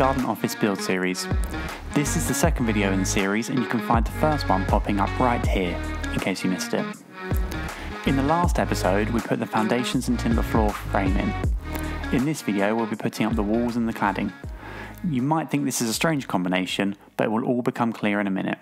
Garden Office build series. This is the second video in the series and you can find the first one popping up right here, in case you missed it. In the last episode we put the foundations and timber floor frame in. In this video we'll be putting up the walls and the cladding. You might think this is a strange combination, but it will all become clear in a minute.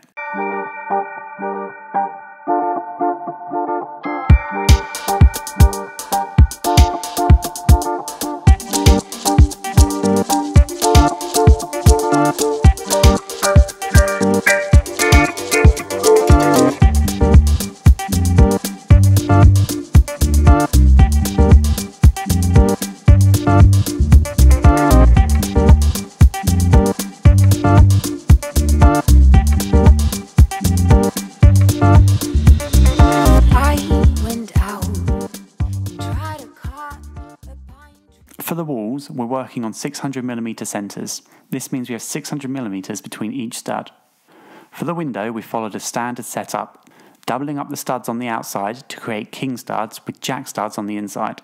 We're working on 600mm centres. This means we have 600mm between each stud. For the window, we followed a standard setup, doubling up the studs on the outside to create king studs with jack studs on the inside.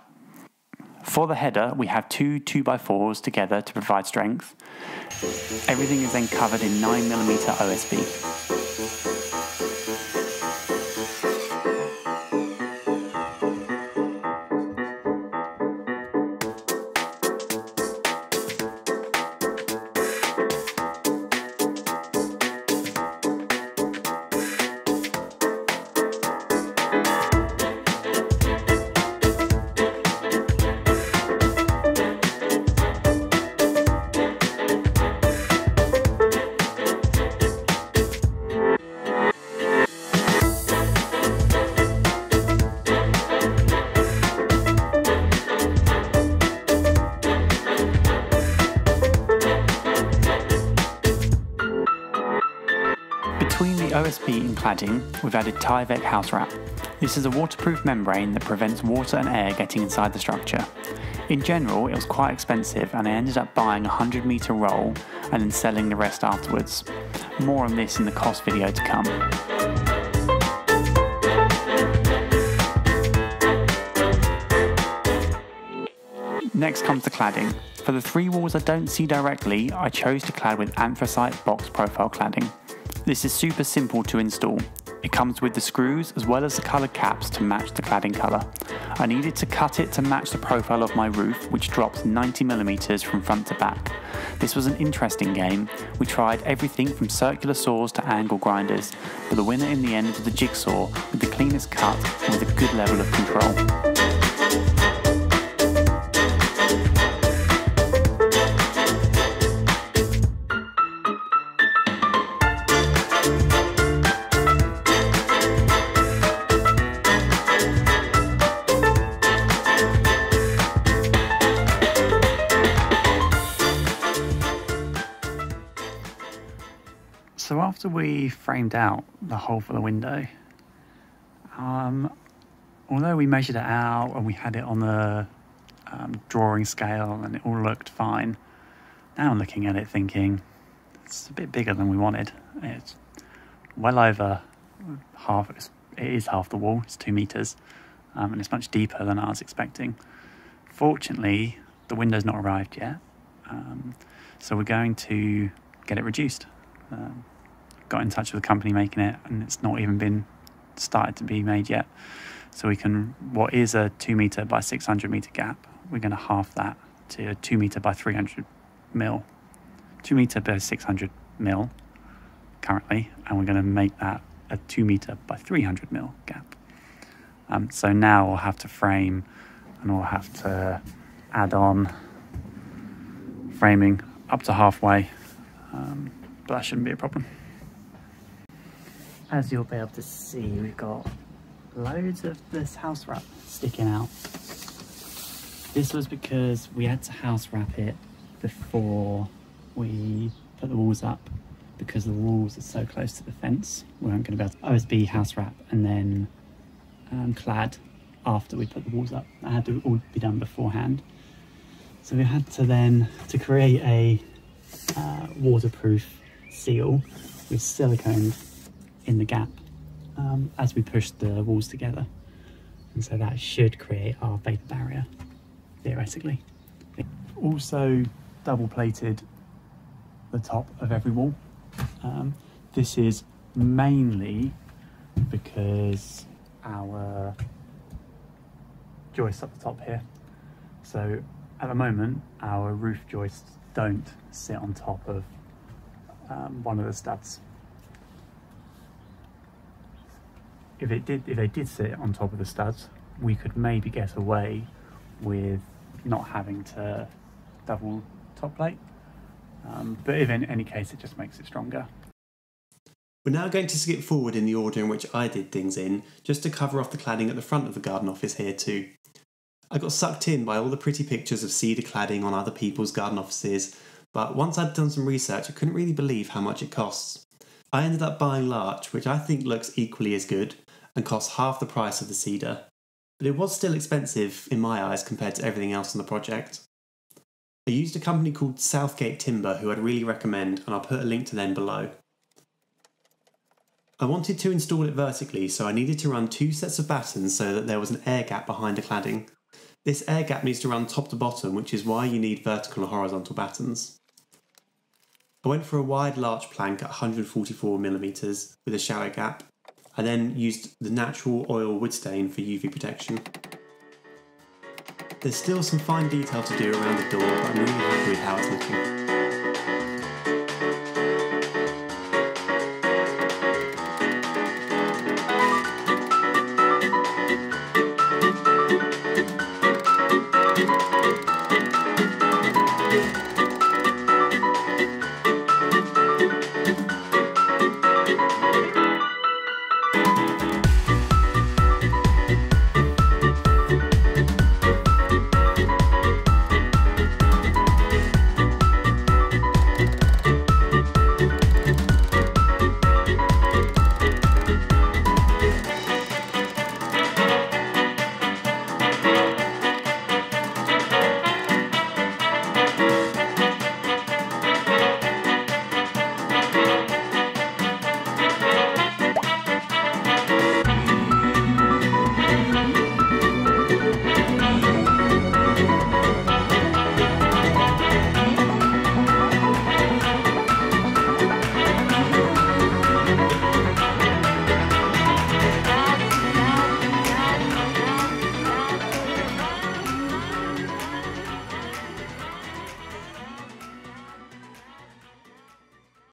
For the header, we have two 2x4s together to provide strength. Everything is then covered in 9mm OSB. Between the OSB and cladding, we've added Tyvek house wrap. This is a waterproof membrane that prevents water and air getting inside the structure. In general, it was quite expensive and I ended up buying a 100 metre roll and then selling the rest afterwards. More on this in the cost video to come. Next comes the cladding. For the three walls I don't see directly, I chose to clad with anthracite box profile cladding. This is super simple to install. It comes with the screws as well as the coloured caps to match the cladding colour. I needed to cut it to match the profile of my roof which drops 90mm from front to back. This was an interesting game. We tried everything from circular saws to angle grinders, but the winner in the end was the jigsaw with the cleanest cut and with a good level of control. So after we framed out the hole for the window, um, although we measured it out and we had it on the um, drawing scale and it all looked fine, now I'm looking at it thinking it's a bit bigger than we wanted. It's well over half, it's, it is half the wall, it's two meters, um, and it's much deeper than I was expecting. Fortunately, the window's not arrived yet, um, so we're going to get it reduced. Um, got in touch with the company making it, and it's not even been started to be made yet. So we can, what is a two meter by 600 meter gap, we're going to half that to a two meter by 300 mil, two meter by 600 mil currently, and we're going to make that a two meter by 300 mil gap. Um, so now we'll have to frame and we'll have to add on framing up to halfway, um, but that shouldn't be a problem as you'll be able to see, we've got loads of this house wrap sticking out. This was because we had to house wrap it before we put the walls up because the walls are so close to the fence. We weren't going to be able to OSB house wrap and then um, clad after we put the walls up. That had to all be done beforehand. So we had to then, to create a uh, waterproof seal with silicone in the gap um, as we push the walls together. And so that should create our vapor barrier, theoretically. Also double plated the top of every wall. Um, this is mainly because our joists up the top here. So at the moment, our roof joists don't sit on top of um, one of the studs. If it did, if they did sit on top of the studs, we could maybe get away with not having to double top plate. Um, but if in any case, it just makes it stronger. We're now going to skip forward in the order in which I did things in, just to cover off the cladding at the front of the garden office here too. I got sucked in by all the pretty pictures of cedar cladding on other people's garden offices, but once I'd done some research, I couldn't really believe how much it costs. I ended up buying larch, which I think looks equally as good and costs half the price of the cedar, but it was still expensive in my eyes compared to everything else on the project. I used a company called Southgate Timber who I'd really recommend, and I'll put a link to them below. I wanted to install it vertically, so I needed to run two sets of battens so that there was an air gap behind the cladding. This air gap needs to run top to bottom, which is why you need vertical and horizontal battens. I went for a wide larch plank at 144mm with a shallow gap. I then used the natural oil wood stain for UV protection. There's still some fine detail to do around the door, but I'm really happy with how it's looking.